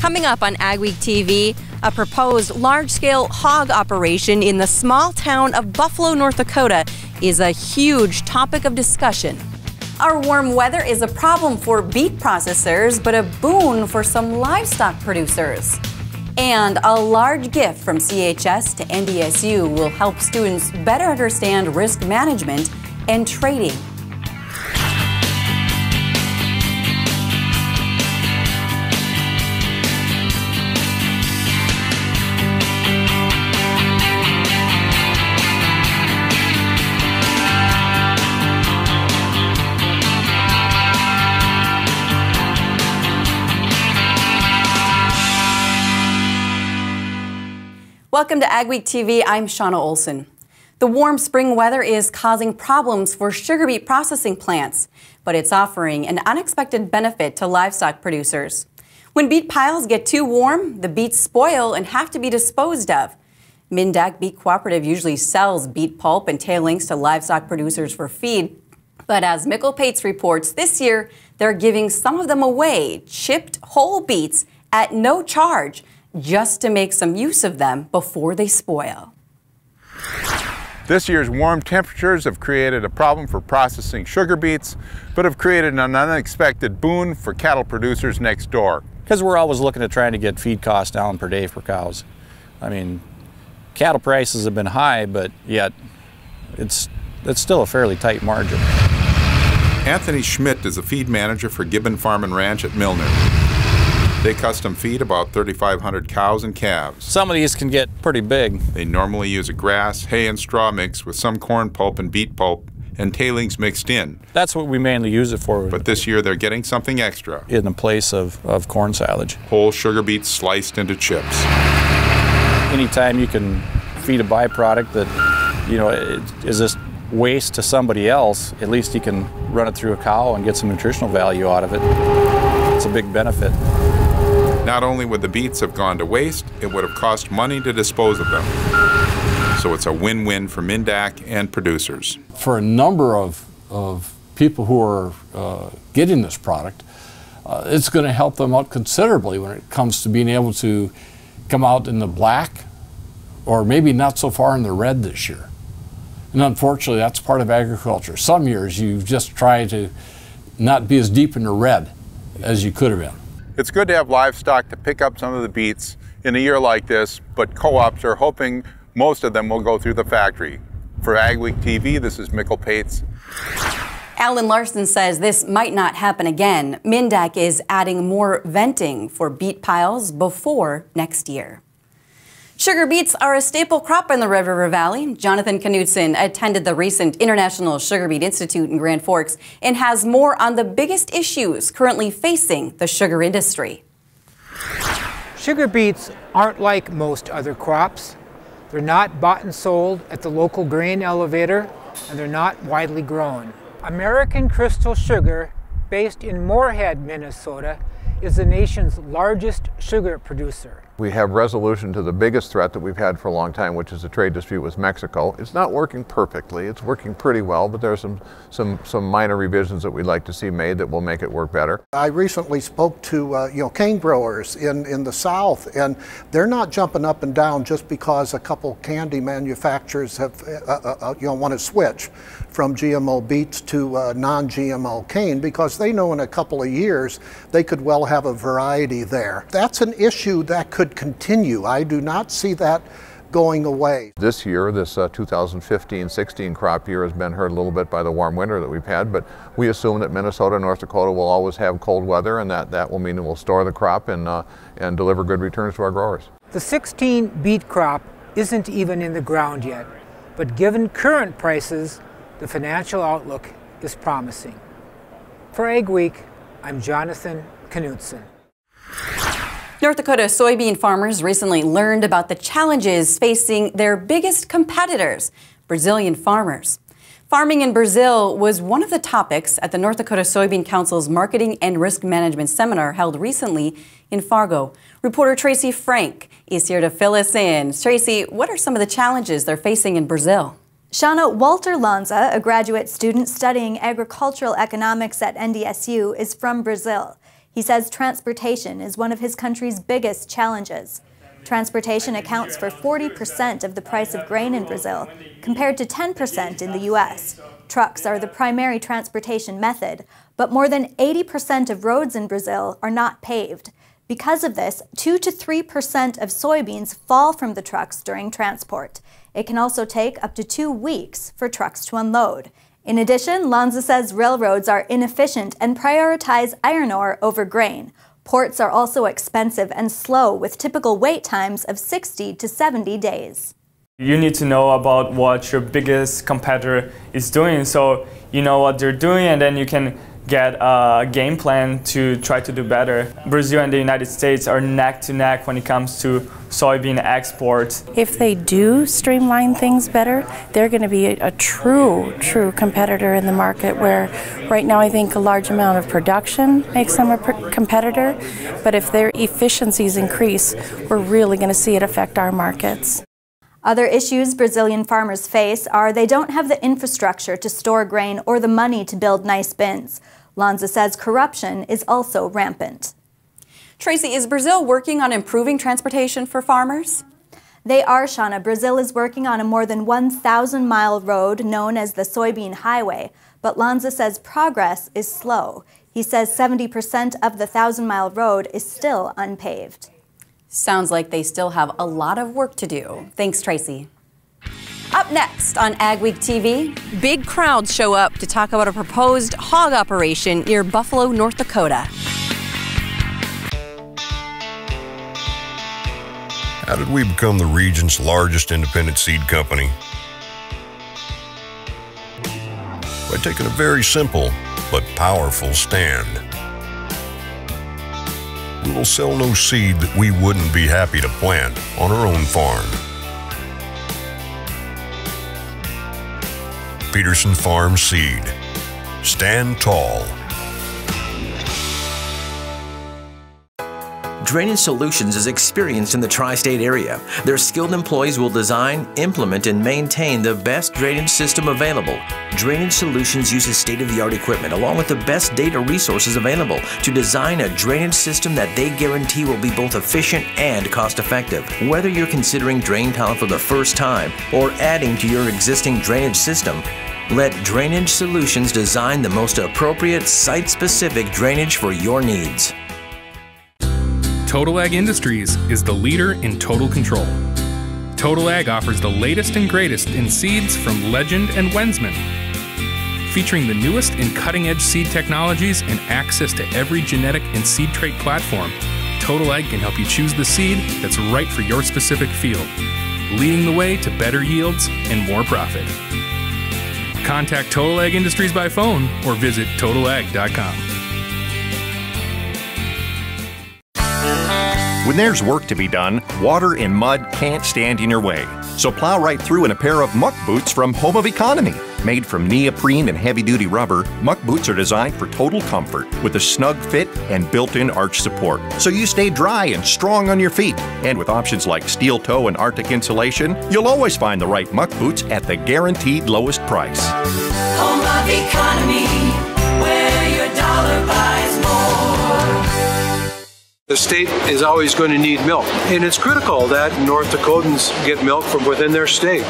Coming up on Ag Week TV, a proposed large scale hog operation in the small town of Buffalo, North Dakota is a huge topic of discussion. Our warm weather is a problem for beef processors, but a boon for some livestock producers. And a large gift from CHS to NDSU will help students better understand risk management and trading. Welcome to Ag Week TV. I'm Shauna Olson. The warm spring weather is causing problems for sugar beet processing plants, but it's offering an unexpected benefit to livestock producers. When beet piles get too warm, the beets spoil and have to be disposed of. Minn-Dak Beet Cooperative usually sells beet pulp and tailings to livestock producers for feed, but as Mikkel Pates reports, this year they're giving some of them away, chipped whole beets at no charge just to make some use of them before they spoil. This year's warm temperatures have created a problem for processing sugar beets, but have created an unexpected boon for cattle producers next door. Because we're always looking at trying to get feed costs down per day for cows. I mean, cattle prices have been high, but yet it's, it's still a fairly tight margin. Anthony Schmidt is a feed manager for Gibbon Farm and Ranch at Milnor. They custom feed about 3,500 cows and calves. Some of these can get pretty big. They normally use a grass, hay, and straw mix with some corn pulp and beet pulp and tailings mixed in. That's what we mainly use it for. But this year they're getting something extra. In the place of, of corn silage. Whole sugar beets sliced into chips. Anytime you can feed a byproduct that, you know, is this waste to somebody else, at least you can run it through a cow and get some nutritional value out of it. It's a big benefit. Not only would the beets have gone to waste, it would have cost money to dispose of them. So it's a win-win for Minn-Dak and producers. For a number of, of people who are uh, getting this product, uh, it's going to help them out considerably when it comes to being able to come out in the black or maybe not so far in the red this year. And unfortunately, that's part of agriculture. Some years you just try to not be as deep in the red as you could have been. It's good to have livestock to pick up some of the beets in a year like this, but co-ops are hoping most of them will go through the factory. For Ag Week TV, this is Mikkel Pates. Alan Larson says this might not happen again. Minn-Dak is adding more venting for beet piles before next year. Sugar beets are a staple crop in the Red River Valley. Jonathan Knutson attended the recent International Sugar Beet Institute in Grand Forks and has more on the biggest issues currently facing the sugar industry. Sugar beets aren't like most other crops. They're not bought and sold at the local grain elevator, and they're not widely grown. American Crystal Sugar, based in Moorhead, Minnesota, is the nation's largest sugar producer. We have resolution to the biggest threat that we've had for a long time, which is a trade dispute with Mexico. It's not working perfectly. It's working pretty well, but there are some, some, some minor revisions that we'd like to see made that will make it work better. I recently spoke to uh, you know cane growers in, in the South, and they're not jumping up and down just because a couple candy manufacturers have uh, uh, uh you know want to switch from GMO beets to uh, non-GMO cane because they know in a couple of years they could well have a variety there. That's an issue that could continue. I do not see that going away. This year, this 2015-16 uh, crop year has been hurt a little bit by the warm winter that we've had, but we assume that Minnesota and North Dakota will always have cold weather and that, that will mean it will store the crop and, uh, and deliver good returns to our growers. The 16 beet crop isn't even in the ground yet, but given current prices, the financial outlook is promising. For Ag Week, I'm Jonathan Knutson. North Dakota soybean farmers recently learned about the challenges facing their biggest competitors, Brazilian farmers. Farming in Brazil was one of the topics at the North Dakota Soybean Council's Marketing and Risk Management Seminar held recently in Fargo. Reporter Tracy Frank is here to fill us in. Tracy, what are some of the challenges they're facing in Brazil? Shauna Walter Lanza, a graduate student studying agricultural economics at NDSU, is from Brazil. He says transportation is one of his country's biggest challenges. Transportation accounts for 40% of the price of grain in Brazil, compared to 10% in the U.S. Trucks are the primary transportation method, but more than 80% of roads in Brazil are not paved. Because of this, 2 to 3% of soybeans fall from the trucks during transport. It can also take up to two weeks for trucks to unload. In addition, Lanza says railroads are inefficient and prioritize iron ore over grain. Ports are also expensive and slow, with typical wait times of 60 to 70 days. You need to know about what your biggest competitor is doing so you know what they're doing and then you can get a game plan to try to do better. Brazil and the United States are neck to neck when it comes to soybean exports. If they do streamline things better, they're going to be a, a, true, true competitor in the market. Where right now I think a large amount of production makes them a competitor, but if their efficiencies increase, we're really going to see it affect our markets. Other issues Brazilian farmers face are they don't have the infrastructure to store grain or the money to build nice bins. Lanza says corruption is also rampant. Tracy, is Brazil working on improving transportation for farmers? They are, Shauna. Brazil is working on a more than 1,000 mile road known as the Soybean Highway, but Lanza says progress is slow. He says 70% of the 1,000 mile road is still unpaved. Sounds like they still have a lot of work to do. Thanks, Tracy. Up next on Ag Week TV, big crowds show up to talk about a proposed hog operation near Buffalo, North Dakota. How did we become the region's largest independent seed company? By taking a very simple but powerful stand. We will sell no seed that we wouldn't be happy to plant on our own farm. Peterson Farm Seed. Stand tall. Drainage Solutions is experienced in the tri state area. Their skilled employees will design, implement, and maintain the best drainage system available. Drainage Solutions uses state of the art equipment along with the best data resources available to design a drainage system that they guarantee will be both efficient and cost effective. Whether you're considering drain tile for the first time or adding to your existing drainage system, let Drainage Solutions design the most appropriate site specific drainage for your needs. Total Ag Industries is the leader in total control. Total Ag offers the latest and greatest in seeds from Legend and Wensman. Featuring the newest in cutting edge seed technologies and access to every genetic and seed trait platform, Total Ag can help you choose the seed that's right for your specific field, leading the way to better yields and more profit. Contact Total Ag Industries by phone or visit totalag.com. When there's work to be done, water and mud can't stand in your way. So plow right through in a pair of muck boots from Home of Economy. Made from neoprene and heavy duty rubber, muck boots are designed for total comfort with a snug fit and built in arch support. So you stay dry and strong on your feet. And with options like steel toe and Arctic insulation, you'll always find the right muck boots at the guaranteed lowest price. Home of Economy, where your dollar buys. The state is always going to need milk, and it's critical that North Dakotans get milk from within their state.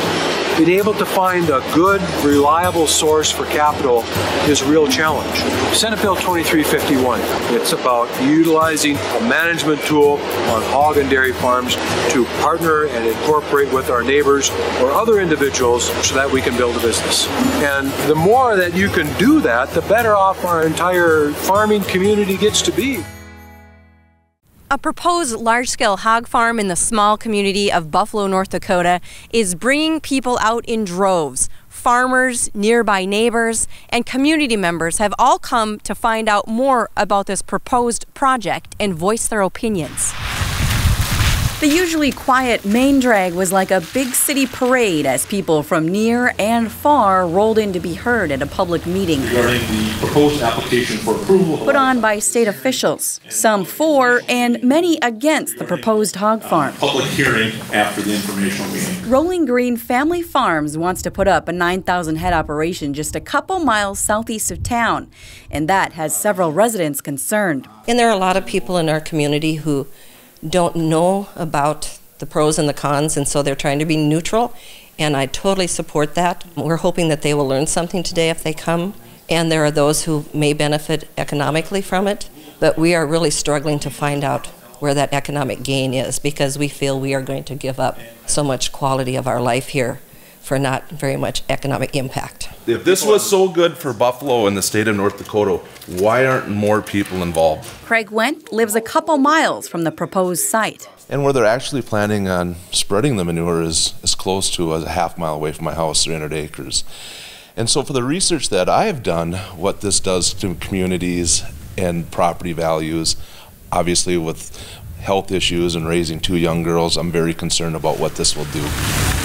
Being able to find a good, reliable source for capital is a real challenge. Senate Bill 2351, it's about utilizing a management tool on hog and dairy farms to partner and incorporate with our neighbors or other individuals so that we can build a business. And the more that you can do that, the better off our entire farming community gets to be. A proposed large scale hog farm in the small community of Buffalo, North Dakota is bringing people out in droves. Farmers, nearby neighbors, and community members have all come to find out more about this proposed project and voice their opinions. The usually quiet main drag was like a big city parade as people from near and far rolled in to be heard at a public meeting. Regarding the proposed application for approval. Put on by state officials, some for and many against the proposed hog farm. Public hearing after the informational meeting. Rolling Green Family Farms wants to put up a 9,000 head operation just a couple miles southeast of town, and that has several residents concerned. And there are a lot of people in our community who don't know about the pros and the cons, and so they're trying to be neutral. And I totally support that. We're hoping that they will learn something today if they come. And there are those who may benefit economically from it, but we are really struggling to find out where that economic gain is because we feel we are going to give up so much quality of our life here for not very much economic impact. If this was so good for Buffalo and the state of North Dakota, why aren't more people involved? Craig Went lives a couple miles from the proposed site. And where they're actually planning on spreading the manure is, as close to as a half mile away from my house, 300 acres. And so, for the research that I have done, what this does to communities and property values, obviously with health issues and raising two young girls, I'm very concerned about what this will do.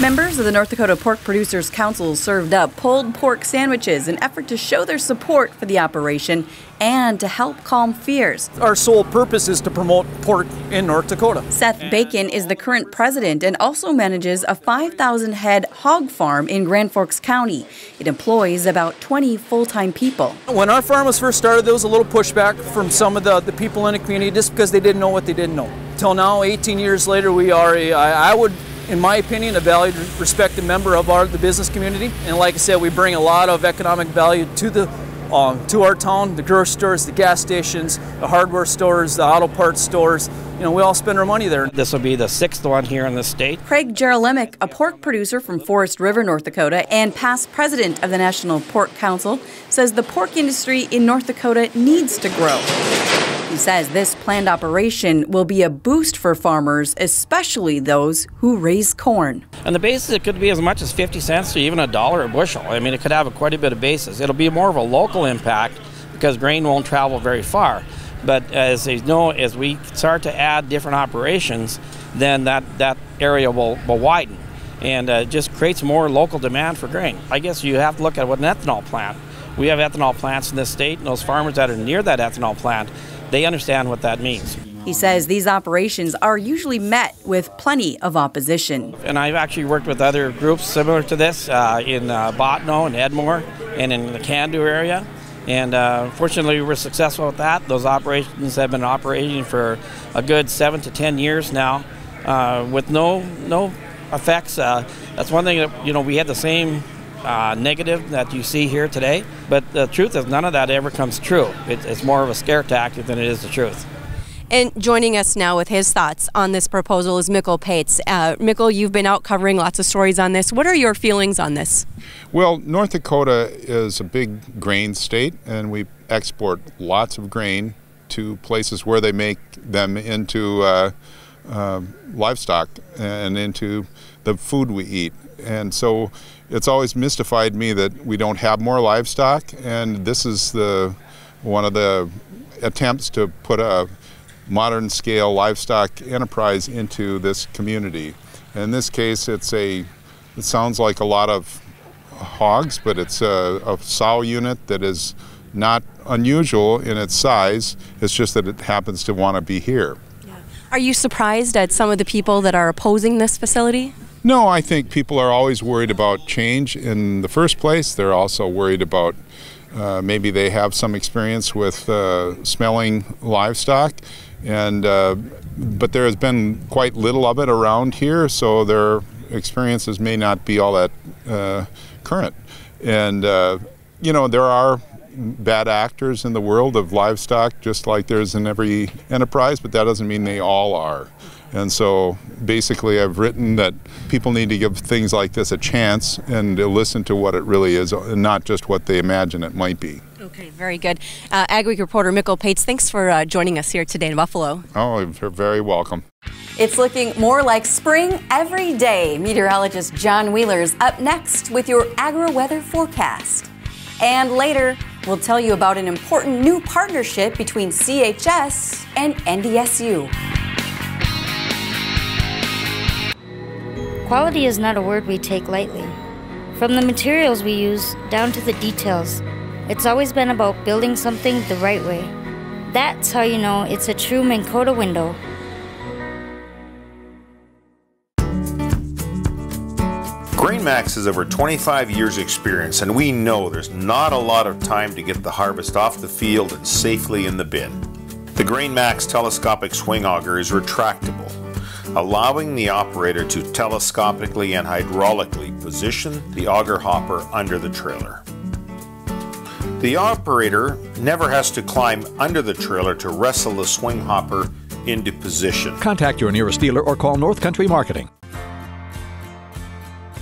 Members of the North Dakota Pork Producers Council served up pulled pork sandwiches in effort to show their support for the operation and to help calm fears. Our sole purpose is to promote pork in North Dakota. Seth Bacon is the current president and also manages a 5,000 head hog farm in Grand Forks County. It employs about 20 full time people. When our farm was first started, there was a little pushback from some of the, the people in the community just because they didn't know what they didn't know. Till now, 18 years later, we are, a, I I would in my opinion, a valued, respected member of our the business community. And like I said, we bring a lot of economic value to the um, to our town. The grocery stores, the gas stations, the hardware stores, the auto parts stores. You know, we all spend our money there. This will be the sixth one here in the state. Craig Jarolimek, a pork producer from Forest River, North Dakota, and past president of the National Pork Council, says the pork industry in North Dakota needs to grow. He says this planned operation will be a boost for farmers, especially those who raise corn. And the basis, it could be as much as 50 cents to even a dollar a bushel. I mean, it could have a quite a bit of basis. It'll be more of a local impact because grain won't travel very far. But as you know, as we start to add different operations, then that, that area will, will widen and uh, just creates more local demand for grain. I guess you have to look at what an ethanol plant. We have ethanol plants in this state, and those farmers that are near that ethanol plant, they understand what that means. He says these operations are usually met with plenty of opposition. And I've actually worked with other groups similar to this uh, in uh, Bottineau and Edmore and in the Cando area. And uh, fortunately, we were successful with that. Those operations have been operating for a good seven to ten years now, uh, with no no effects. Uh, that's one thing that you know we had the same uh, negative that you see here today, but the truth is none of that ever comes true. It, it's more of a scare tactic than it is the truth. And joining us now with his thoughts on this proposal is Mikkel Pates. Uh, Mikkel, you've been out covering lots of stories on this. What are your feelings on this? Well, North Dakota is a big grain state, and we export lots of grain to places where they make them into uh, uh, livestock and into the food we eat. And so it's always mystified me that we don't have more livestock, and this is the one of the attempts to put a modern scale livestock enterprise into this community. In this case, it's a, it sounds like a lot of hogs, but it's a, a sow unit that is not unusual in its size. It's just that it happens to want to be here. Are you surprised at some of the people that are opposing this facility? No, I think people are always worried about change in the first place. They're also worried about uh, maybe they have some experience with uh, smelling livestock, and uh, but there has been quite little of it around here, so their experiences may not be all that uh, current. And uh, you know there are bad actors in the world of livestock, just like there's in every enterprise, but that doesn't mean they all are. And so basically, I've written that people need to give things like this a chance and to listen to what it really is, and not just what they imagine it might be. Okay, very good. Uh, Ag Week reporter Mikkel Pates, thanks for uh, joining us here today in Buffalo. Oh, you're very welcome. It's looking more like spring every day. Meteorologist John Wheeler is up next with your agro weather forecast. And later, we'll tell you about an important new partnership between CHS and NDSU. Quality is not a word we take lightly. From the materials we use down to the details, it's always been about building something the right way. That's how you know it's a true Minn Kota window. GrainMax has over 25 years experience and we know there's not a lot of time to get the harvest off the field and safely in the bin. The GrainMax telescopic swing auger is retractable, allowing the operator to telescopically and hydraulically position the auger hopper under the trailer. The operator never has to climb under the trailer to wrestle the swing hopper into position. Contact your nearest dealer or call North Country Marketing.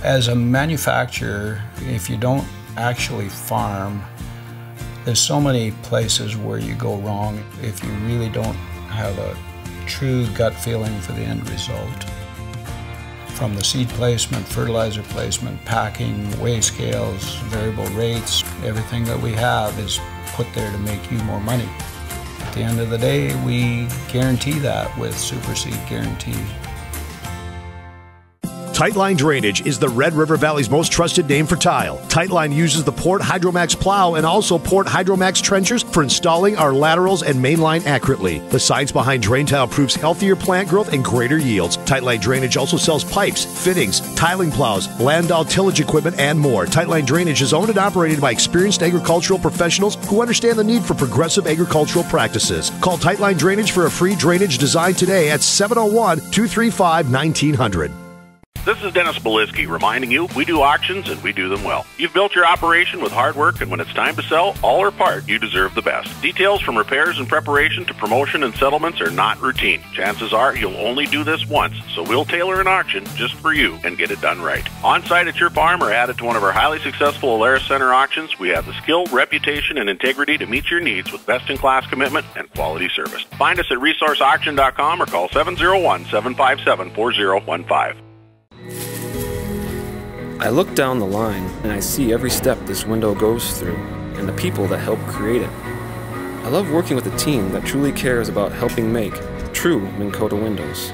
As a manufacturer, if you don't actually farm, there's so many places where you go wrong if you really don't have a true gut feeling for the end result. From the seed placement, fertilizer placement, packing, weigh scales, variable rates, everything that we have is put there to make you more money. At the end of the day, we guarantee that with Super Seed Guarantee. Tightline Drainage is the Red River Valley's most trusted name for tile. Tightline uses the Port Hydromax plow and also Port Hydromax trenchers for installing our laterals and mainline accurately. The science behind drain tile proves healthier plant growth and greater yields. Tightline Drainage also sells pipes, fittings, tiling plows, Landoll tillage equipment, and more. Tightline Drainage is owned and operated by experienced agricultural professionals who understand the need for progressive agricultural practices. Call Tightline Drainage for a free drainage design today at 701 235 1900. This is Dennis Belisky reminding you we do auctions and we do them well. You've built your operation with hard work, and when it's time to sell, all or part, you deserve the best. Details from repairs and preparation to promotion and settlements are not routine. Chances are you'll only do this once, so we'll tailor an auction just for you and get it done right. On site at your farm or added to one of our highly successful Alaris Center auctions, we have the skill, reputation, and integrity to meet your needs with best in class commitment and quality service. Find us at resourceauction.com or call 701 757 4015. I look down the line and I see every step this window goes through and the people that help create it. I love working with a team that truly cares about helping make true Minn Kota windows.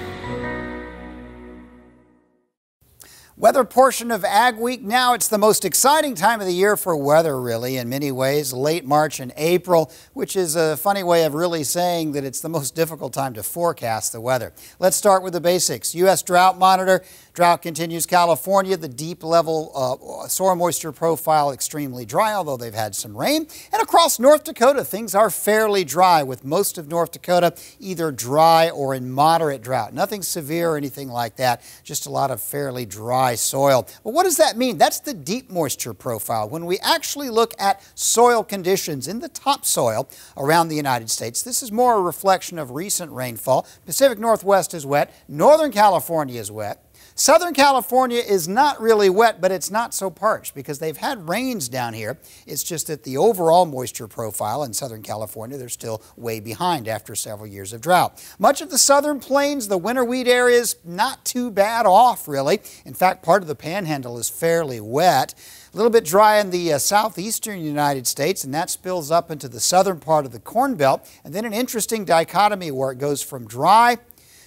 Weather portion of Ag Week now. It's the most exciting time of the year for weather, really, in many ways. Late March and April, which is a funny way of really saying that it's the most difficult time to forecast the weather. Let's start with the basics. U.S. Drought Monitor. Drought continues California. The deep level uh, soil moisture profile extremely dry, although they've had some rain. And across North Dakota, things are fairly dry, with most of North Dakota either dry or in moderate drought. Nothing severe or anything like that, just a lot of fairly dry soil. But what does that mean? That's the deep moisture profile. When we actually look at soil conditions in the topsoil around the United States, this is more a reflection of recent rainfall. Pacific Northwest is wet. Northern California is wet. Southern California is not really wet, but it's not so parched because they've had rains down here. It's just that the overall moisture profile in Southern California, they're still way behind after several years of drought. Much of the southern plains, the winter wheat area is not too bad off, really. In fact, part of the panhandle is fairly wet. A little bit dry in the uh, southeastern United States, and that spills up into the southern part of the Corn Belt. And then an interesting dichotomy where it goes from dry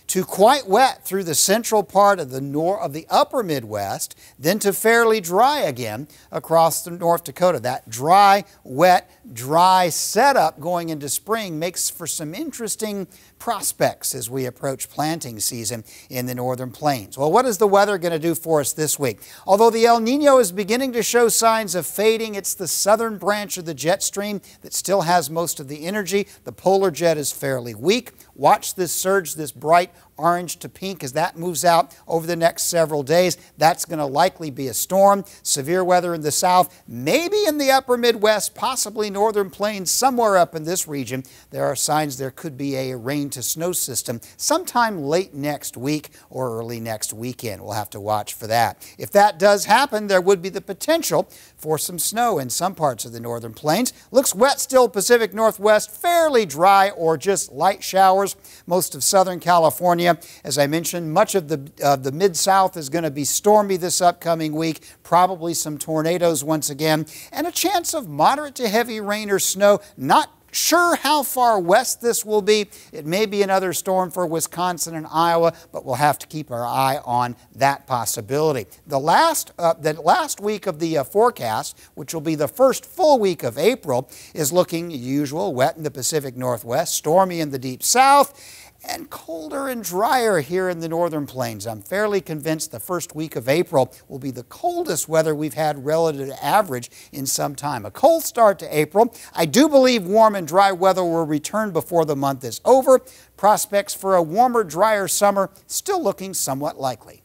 to quite wet through the central part of the nor of the upper Midwest, then to fairly dry again across the North Dakota. That dry, wet, dry setup going into spring makes for some interesting prospects as we approach planting season in the northern plains. Well, what is the weather going to do for us this week? Although the El Nino is beginning to show signs of fading, it's the southern branch of the jet stream that still has most of the energy. The polar jet is fairly weak. Watch this surge, this bright orange to pink as that moves out over the next several days. That's going to likely be a storm. Severe weather in the south, maybe in the upper Midwest, possibly northern plains, somewhere up in this region. There are signs there could be a rain to snow system sometime late next week or early next weekend. We'll have to watch for that. If that does happen, there would be the potential for some snow in some parts of the northern plains. Looks wet still Pacific Northwest, fairly dry or just light showers. Most of southern California, as I mentioned, much of the, uh, the mid-south is going to be stormy this upcoming week, probably some tornadoes once again, and a chance of moderate to heavy rain or snow, not sure how far west this will be. It may be another storm for Wisconsin and Iowa, but we'll have to keep our eye on that possibility. The last, uh, the last week of the uh, forecast, which will be the first full week of April, is looking usual, wet in the Pacific Northwest, stormy in the deep south and colder and drier here in the northern plains. I'm fairly convinced the first week of April will be the coldest weather we've had relative to average in some time. A cold start to April. I do believe warm and dry weather will return before the month is over. Prospects for a warmer, drier summer still looking somewhat likely.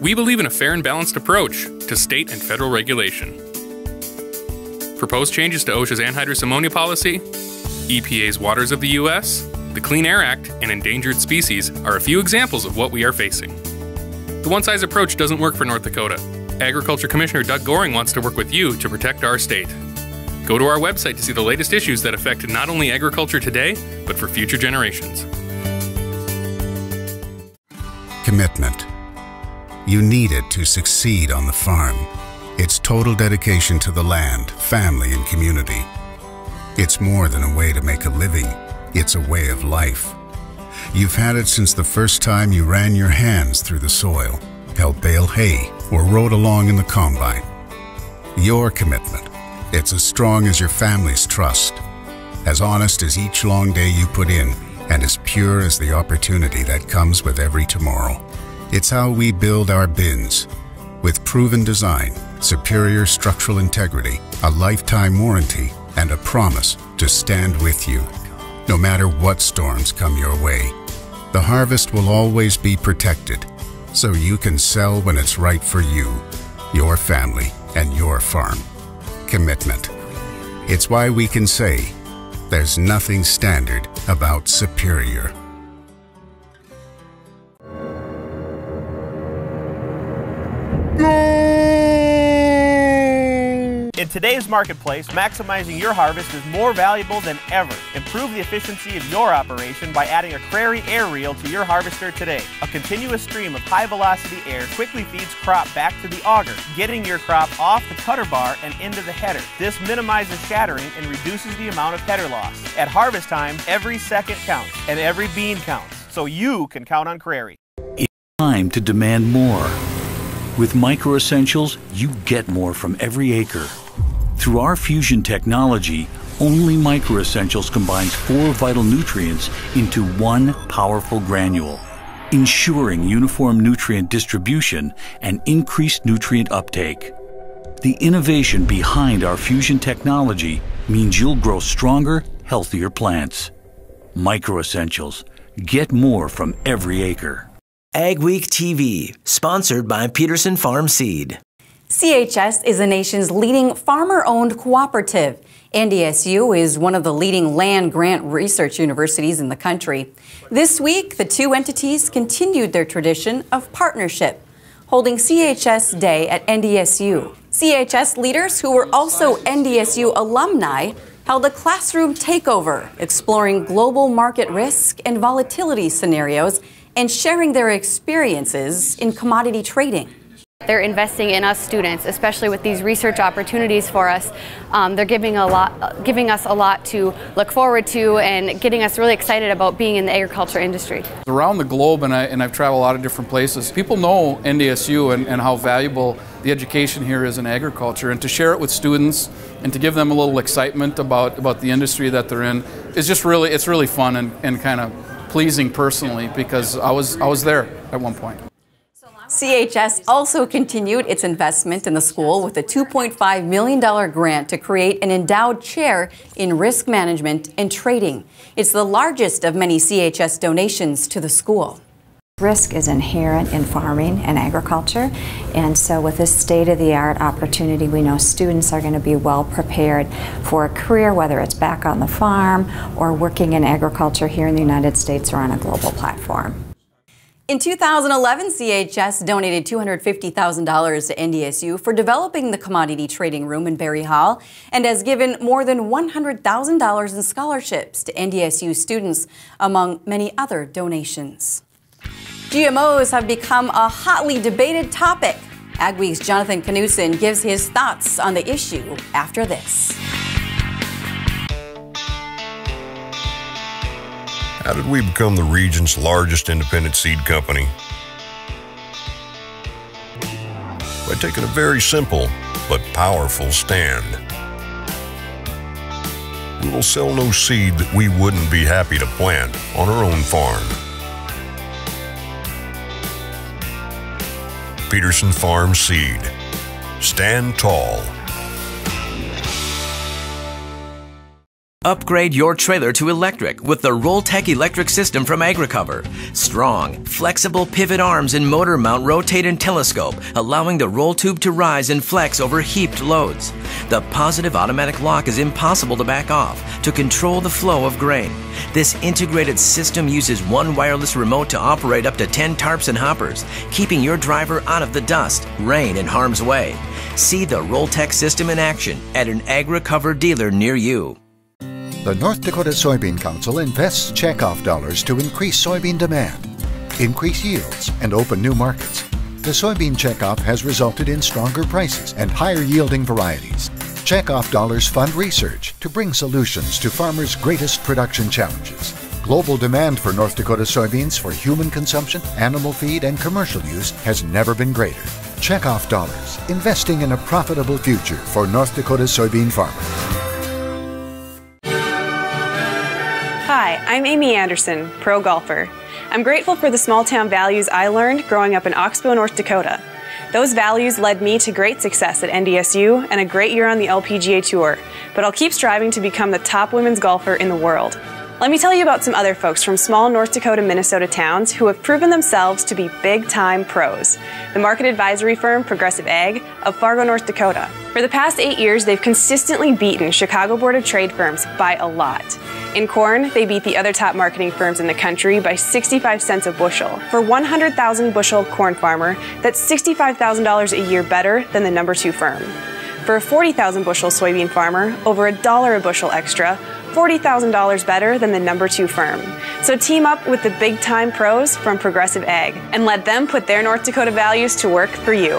We believe in a fair and balanced approach to state and federal regulation. Proposed changes to OSHA's anhydrous ammonia policy EPA's Waters of the U.S., the Clean Air Act, and endangered species are a few examples of what we are facing. The one size approach doesn't work for North Dakota. Agriculture Commissioner Doug Goehring wants to work with you to protect our state. Go to our website to see the latest issues that affect not only agriculture today, but for future generations. Commitment. You need it to succeed on the farm. It's total dedication to the land, family, and community. It's more than a way to make a living, it's a way of life. You've had it since the first time you ran your hands through the soil, helped bale hay, or rode along in the combine. Your commitment, it's as strong as your family's trust, as honest as each long day you put in, and as pure as the opportunity that comes with every tomorrow. It's how we build our bins. With proven design, superior structural integrity, a lifetime warranty, and a promise to stand with you, no matter what storms come your way. The harvest will always be protected, so you can sell when it's right for you, your family, and your farm. Commitment. It's why we can say, there's nothing standard about Superior. In today's marketplace, maximizing your harvest is more valuable than ever. Improve the efficiency of your operation by adding a Crary air reel to your harvester today. A continuous stream of high velocity air quickly feeds crop back to the auger, getting your crop off the cutter bar and into the header. This minimizes shattering and reduces the amount of header loss. At harvest time, every second counts and every bean counts, so you can count on Crary. It's time to demand more. With Micro Essentials, you get more from every acre. Through our fusion technology, only Micro Essentials combines four vital nutrients into one powerful granule, ensuring uniform nutrient distribution and increased nutrient uptake. The innovation behind our fusion technology means you'll grow stronger, healthier plants. Micro Essentials. Get more from every acre. Ag Week TV, sponsored by Peterson Farm Seed. CHS is the nation's leading farmer owned cooperative. NDSU is one of the leading land grant research universities in the country. This week, the two entities continued their tradition of partnership, holding CHS Day at NDSU. CHS leaders who were also NDSU alumni held a classroom takeover exploring global market risk and volatility scenarios and sharing their experiences in commodity trading. They're investing in us students, especially with these research opportunities for us. Um, they're giving a lot, giving us a lot to look forward to, and getting us really excited about being in the agriculture industry. Around the globe, and, I, and I've traveled a lot of different places. People know NDSU and, and how valuable the education here is in agriculture, and to share it with students and to give them a little excitement about about the industry that they're in is just really it's really fun and, and kind of pleasing personally because I was I was there at one point. CHS also continued its investment in the school with a $2.5 million grant to create an endowed chair in risk management and trading. It's the largest of many CHS donations to the school. Risk is inherent in farming and agriculture, and so with this state of the art opportunity, we know students are going to be well prepared for a career, whether it's back on the farm or working in agriculture here in the United States or on a global platform. In 2011, CHS donated $250,000 to NDSU for developing the commodity trading room in Barry Hall and has given more than $100,000 in scholarships to NDSU students, among many other donations. GMOs have become a hotly debated topic. Ag Week's Jonathan Knutson gives his thoughts on the issue after this. How did we become the region's largest independent seed company? By taking a very simple but powerful stand. We will sell no seed that we wouldn't be happy to plant on our own farm. Peterson Farm Seed. Stand tall. Upgrade your trailer to electric with the Rolltech electric system from AgriCover. Strong, flexible pivot arms and motor mount rotate and telescope, allowing the roll tube to rise and flex over heaped loads. The positive automatic lock is impossible to back off to control the flow of grain. This integrated system uses one wireless remote to operate up to 10 tarps and hoppers, keeping your driver out of the dust, rain, and harm's way. See the Rolltech system in action at an AgriCover dealer near you. The North Dakota Soybean Council invests checkoff dollars to increase soybean demand, increase yields, and open new markets. The soybean checkoff has resulted in stronger prices and higher yielding varieties. Checkoff dollars fund research to bring solutions to farmers' greatest production challenges. Global demand for North Dakota soybeans for human consumption, animal feed, and commercial use has never been greater. Checkoff dollars, investing in a profitable future for North Dakota soybean farmers. I'm Amy Anderson, pro golfer. I'm grateful for the small town values I learned growing up in Oxbow, North Dakota. Those values led me to great success at NDSU and a great year on the LPGA Tour, but I'll keep striving to become the top women's golfer in the world. Let me tell you about some other folks from small North Dakota, Minnesota towns who have proven themselves to be big time pros. The market advisory firm Progressive Ag of Fargo, North Dakota. For the past eight years, they've consistently beaten Chicago Board of Trade firms by a lot. In corn, they beat the other top marketing firms in the country by 65 cents a bushel. For 100,000 bushel corn farmer, that's $65,000 a year better than the number two firm. For a 40,000 bushel soybean farmer, over a dollar a bushel extra, $40,000 better than the number two firm. So team up with the big time pros from Progressive Ag and let them put their North Dakota values to work for you.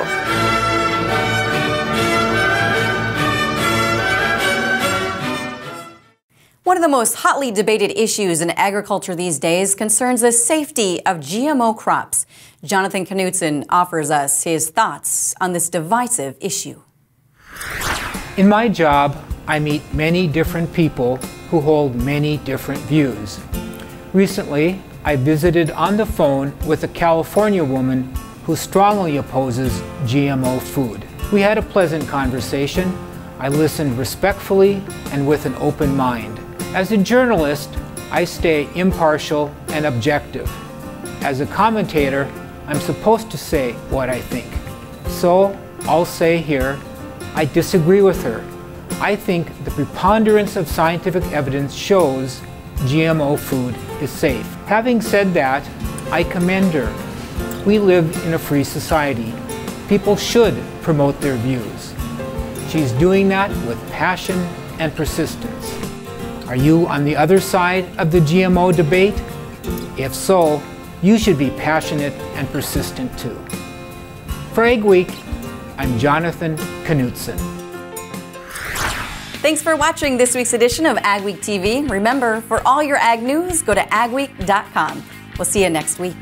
One of the most hotly debated issues in agriculture these days concerns the safety of GMO crops. Jonathan Knutson offers us his thoughts on this divisive issue. In my job, I meet many different people who hold many different views. Recently, I visited on the phone with a California woman who strongly opposes GMO food. We had a pleasant conversation. I listened respectfully and with an open mind. As a journalist, I stay impartial and objective. As a commentator, I'm supposed to say what I think. So, I'll say here, I disagree with her. I think the preponderance of scientific evidence shows GMO food is safe. Having said that, I commend her. We live in a free society. People should promote their views. She's doing that with passion and persistence. Are you on the other side of the GMO debate? If so, you should be passionate and persistent too. For Ag Week, I'm Jonathan Knutson. Thanks for watching this week's edition of Ag Week TV. Remember, for all your ag news, go to agweek.com. We'll see you next week.